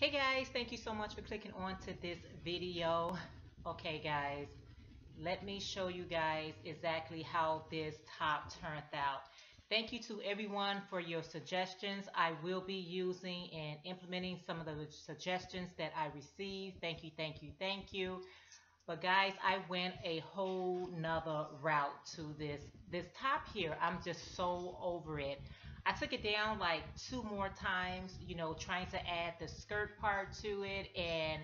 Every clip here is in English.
Hey guys, thank you so much for clicking on to this video. Okay guys, let me show you guys exactly how this top turned out. Thank you to everyone for your suggestions. I will be using and implementing some of the suggestions that I received. Thank you, thank you, thank you. But guys, I went a whole nother route to this. This top here, I'm just so over it. I took it down like two more times, you know, trying to add the skirt part to it and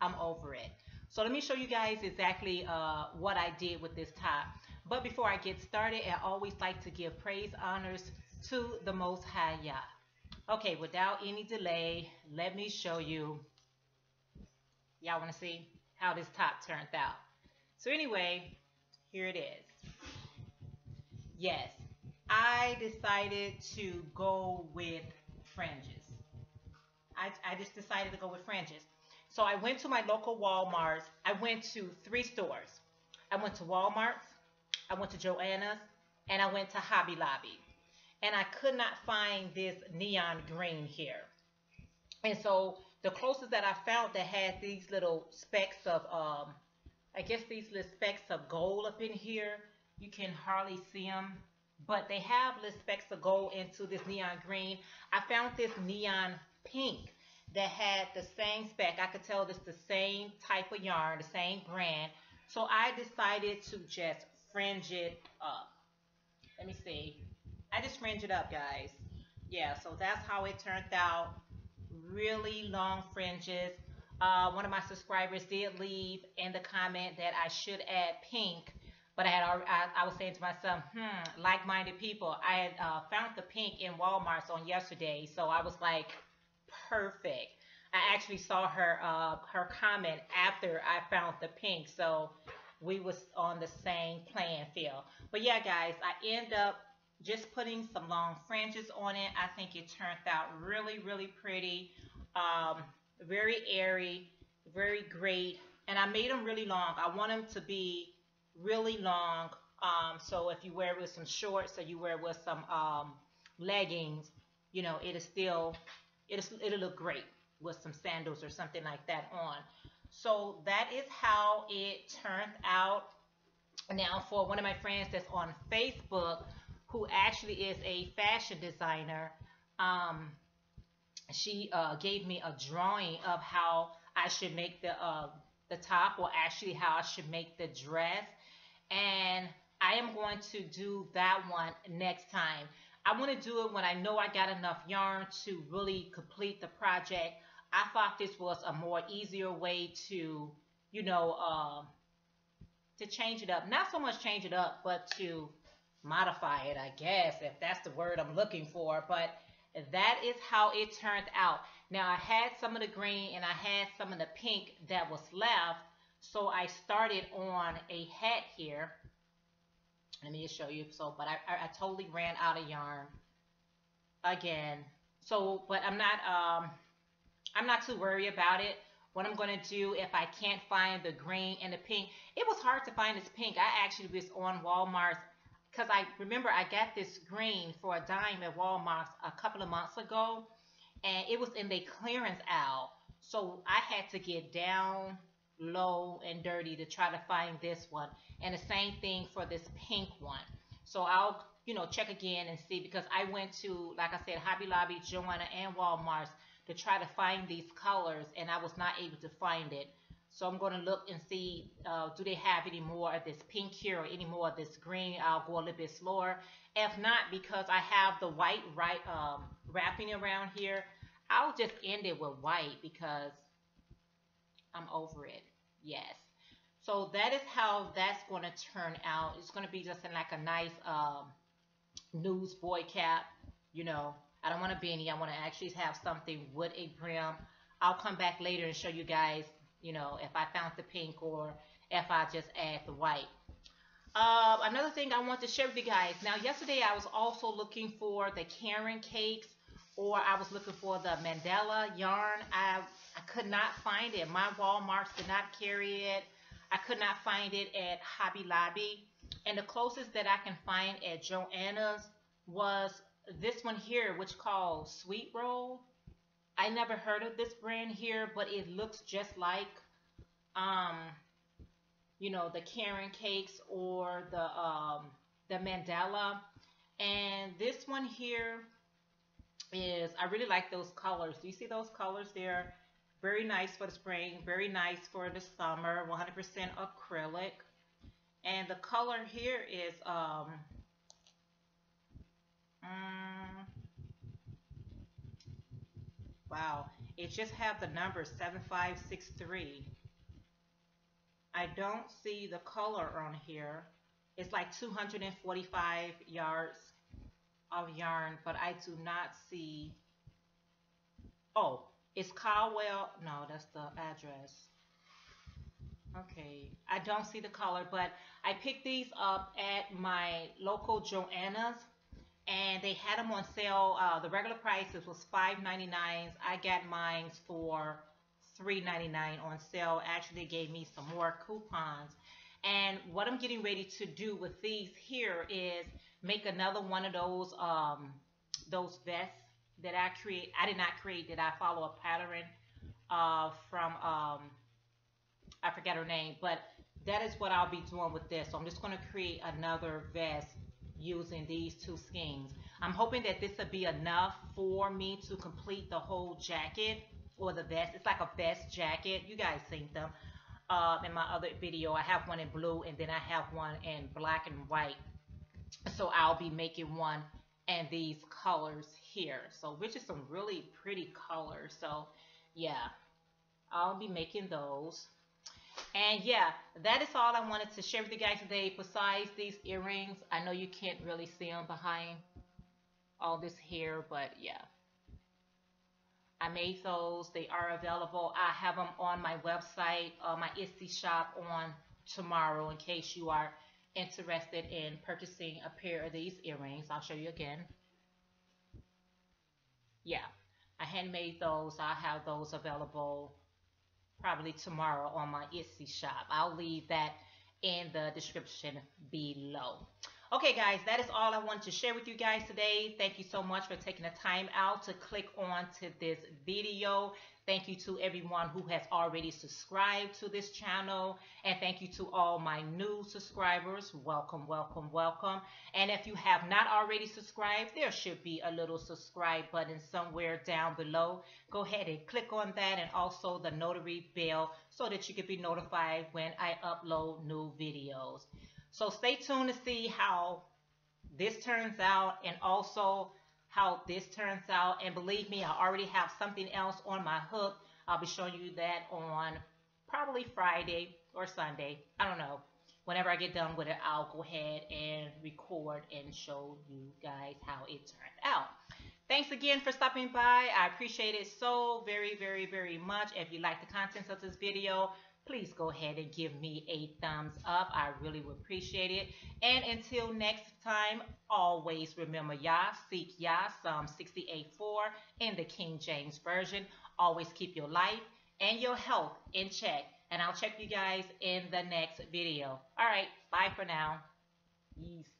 I'm over it. So let me show you guys exactly uh, what I did with this top. But before I get started, I always like to give praise honors to the Most High Yah. Okay, without any delay, let me show you. Y'all want to see how this top turned out? So anyway, here it is. Yes, I decided to go with fringes. I, I just decided to go with fringes. So I went to my local Walmarts. I went to three stores. I went to Walmart's, I went to Joann's, and I went to Hobby Lobby. And I could not find this neon green here. And so the closest that I found that had these little specks of, um, I guess these little specks of gold up in here, you can hardly see them but they have little specks of gold into this neon green. I found this neon pink that had the same speck. I could tell this the same type of yarn, the same brand. So I decided to just fringe it up. Let me see. I just fringe it up, guys. Yeah, so that's how it turned out. Really long fringes. Uh, one of my subscribers did leave in the comment that I should add pink but I had I, I was saying to myself, hmm, like-minded people. I had uh, found the pink in Walmart's on yesterday, so I was like, perfect. I actually saw her uh, her comment after I found the pink, so we was on the same playing field. But yeah, guys, I end up just putting some long fringes on it. I think it turned out really, really pretty, um, very airy, very great, and I made them really long. I want them to be really long. Um, so if you wear it with some shorts or you wear it with some um, leggings, you know, it is still, it is, it'll look great with some sandals or something like that on. So that is how it turned out. Now for one of my friends that's on Facebook who actually is a fashion designer, um, she uh, gave me a drawing of how I should make the uh, the top or actually how I should make the dress and I am going to do that one next time. I want to do it when I know I got enough yarn to really complete the project. I thought this was a more easier way to, you know, uh, to change it up. Not so much change it up, but to modify it, I guess, if that's the word I'm looking for. But that is how it turned out. Now, I had some of the green and I had some of the pink that was left. So I started on a hat here. Let me just show you. So, but I, I, I totally ran out of yarn again. So, but I'm not, um, I'm not too worried about it. What I'm going to do if I can't find the green and the pink, it was hard to find this pink. I actually was on Walmart because I remember I got this green for a dime at Walmart a couple of months ago and it was in the clearance aisle. So I had to get down low and dirty to try to find this one. And the same thing for this pink one. So I'll, you know, check again and see because I went to, like I said, Hobby Lobby, Joanna, and Walmart to try to find these colors and I was not able to find it. So I'm going to look and see, uh, do they have any more of this pink here or any more of this green? I'll go a little bit slower. If not, because I have the white right um, wrapping around here, I'll just end it with white because I'm over it. Yes. So that is how that's going to turn out. It's going to be just in like a nice um, newsboy cap. You know, I don't want a beanie. I want to actually have something with a brim. I'll come back later and show you guys, you know, if I found the pink or if I just add the white. Uh, another thing I want to share with you guys. Now, yesterday I was also looking for the Caron Cakes or I was looking for the Mandala yarn. I I could not find it. My Walmarts did not carry it. I could not find it at Hobby Lobby. And the closest that I can find at Joann's was this one here, which called Sweet Roll. I never heard of this brand here, but it looks just like, um, you know, the Caron Cakes or the um, the Mandala. And this one here is, I really like those colors. Do you see those colors there? Very nice for the spring, very nice for the summer, 100% acrylic. And the color here is, um, um, wow, it just have the number 7563. I don't see the color on here. It's like 245 yards of yarn, but I do not see, oh, it's Caldwell, no, that's the address. Okay, I don't see the color, but I picked these up at my local Joann's and they had them on sale. Uh, the regular prices was $5.99. I got mine for $3.99 on sale. Actually, they gave me some more coupons. And what I'm getting ready to do with these here is make another one of those um, those vests that I create. I did not create that I follow a pattern uh, from um, I forget her name, but that is what I'll be doing with this. So I'm just going to create another vest using these two skeins. I'm hoping that this will be enough for me to complete the whole jacket or the vest. It's like a vest jacket. You guys seen them uh, in my other video. I have one in blue and then I have one in black and white. So I'll be making one and these colors here. So which is some really pretty colors. So yeah, I'll be making those. And yeah, that is all I wanted to share with you guys today. Besides these earrings, I know you can't really see them behind all this hair, but yeah. I made those. They are available. I have them on my website, uh, my Etsy shop on tomorrow in case you are interested in purchasing a pair of these earrings. I'll show you again. Yeah, I handmade those. I have those available probably tomorrow on my Etsy shop. I'll leave that in the description below. Okay, guys, that is all I want to share with you guys today. Thank you so much for taking the time out to click on to this video. Thank you to everyone who has already subscribed to this channel. And thank you to all my new subscribers. Welcome, welcome, welcome. And if you have not already subscribed, there should be a little subscribe button somewhere down below. Go ahead and click on that and also the notary bell so that you can be notified when I upload new videos. So stay tuned to see how this turns out and also how this turns out. And believe me, I already have something else on my hook. I'll be showing you that on probably Friday or Sunday. I don't know. Whenever I get done with it, I'll go ahead and record and show you guys how it turned out. Thanks again for stopping by. I appreciate it so very, very, very much. If you like the contents of this video, please go ahead and give me a thumbs up. I really would appreciate it. And until next time, always remember Yah, seek Yah, Psalm 68 4 in the King James Version. Always keep your life and your health in check. And I'll check you guys in the next video. All right, bye for now. Peace.